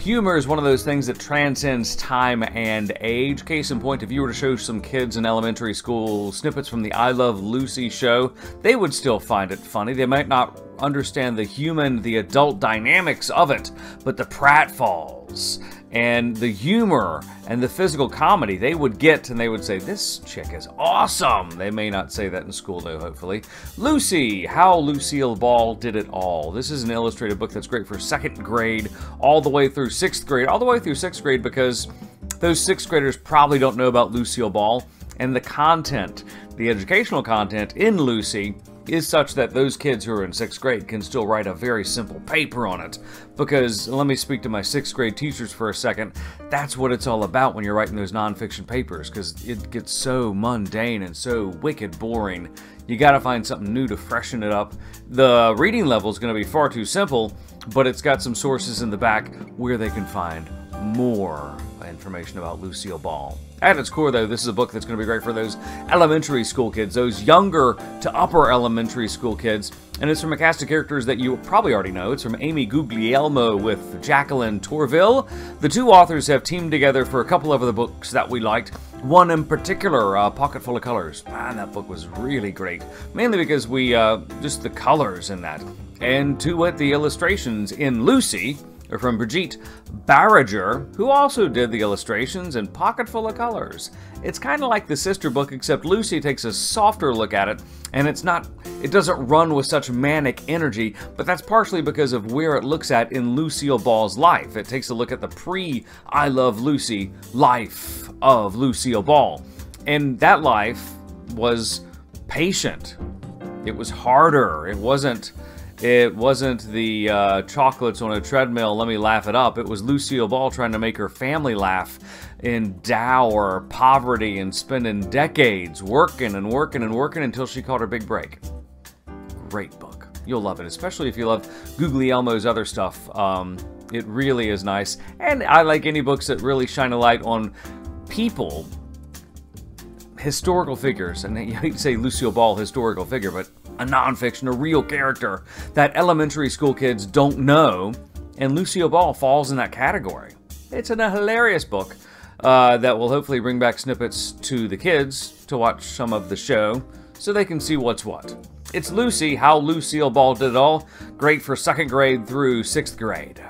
Humor is one of those things that transcends time and age. Case in point, if you were to show some kids in elementary school snippets from the I Love Lucy show, they would still find it funny. They might not understand the human, the adult dynamics of it, but the pratfalls and the humor and the physical comedy they would get and they would say this chick is awesome. They may not say that in school though hopefully. Lucy how lucille ball did it all. This is an illustrated book that's great for second grade all the way through sixth grade all the way through sixth grade because those sixth graders probably don't know about lucille ball and the content the educational content in lucy is such that those kids who are in sixth grade can still write a very simple paper on it. Because, let me speak to my sixth grade teachers for a second, that's what it's all about when you're writing those nonfiction papers, because it gets so mundane and so wicked boring. You gotta find something new to freshen it up. The reading level is gonna be far too simple, but it's got some sources in the back where they can find more information about Lucille Ball. At its core, though, this is a book that's going to be great for those elementary school kids, those younger to upper elementary school kids. And it's from a cast of characters that you probably already know. It's from Amy Guglielmo with Jacqueline Tourville. The two authors have teamed together for a couple of the books that we liked. One in particular, uh, Pocket Full of Colors. Man, that book was really great. Mainly because we, uh, just the colors in that. And to it, the illustrations in Lucy, are from Brigette Barrager, who also did the illustrations in Pocketful of Colors. It's kind of like the sister book, except Lucy takes a softer look at it, and it's not, it doesn't run with such manic energy, but that's partially because of where it looks at in Lucille Ball's life. It takes a look at the pre I Love Lucy life of Lucille Ball. And that life was patient. It was harder. It wasn't it wasn't the uh, chocolates on a treadmill, let me laugh it up. It was Lucille Ball trying to make her family laugh in dour poverty and spending decades working and working and working until she caught her big break. Great book. You'll love it, especially if you love Guglielmo's other stuff. Um, it really is nice. And I like any books that really shine a light on people historical figures, and you to say Lucille Ball historical figure, but a nonfiction, a real character that elementary school kids don't know, and Lucille Ball falls in that category. It's in a hilarious book uh, that will hopefully bring back snippets to the kids to watch some of the show so they can see what's what. It's Lucy, How Lucille Ball Did It All, great for second grade through sixth grade.